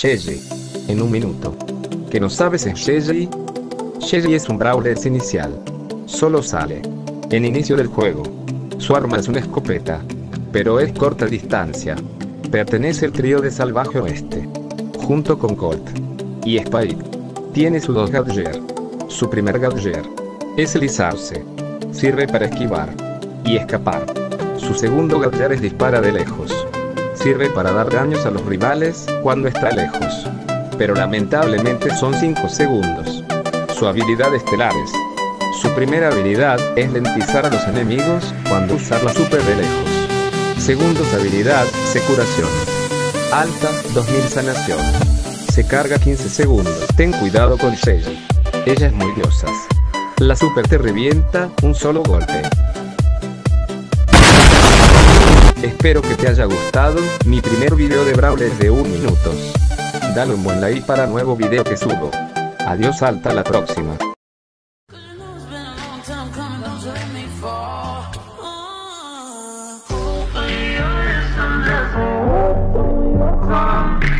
Shelly. En un minuto. ¿Que no sabes en Shelly? Shelly es un Brawler inicial. Solo sale. En inicio del juego. Su arma es una escopeta. Pero es corta distancia. Pertenece al trío de Salvaje Oeste. Junto con Colt. Y Spike. Tiene su dos Gadget. Su primer Gadget. Es elizarse. Sirve para esquivar. Y escapar. Su segundo Gadget es dispara de lejos. Sirve para dar daños a los rivales cuando está lejos. Pero lamentablemente son 5 segundos. Su habilidad estelares. Su primera habilidad es lentizar a los enemigos cuando usar la super de lejos. Segundos habilidad, se curación. Alta, 2000 sanación. Se carga 15 segundos. Ten cuidado con Shelly. Ella es muy diosas. La super te revienta un solo golpe. Espero que te haya gustado mi primer video de Brawler de un minuto. Dale un buen like para nuevo video que subo. Adiós hasta la próxima.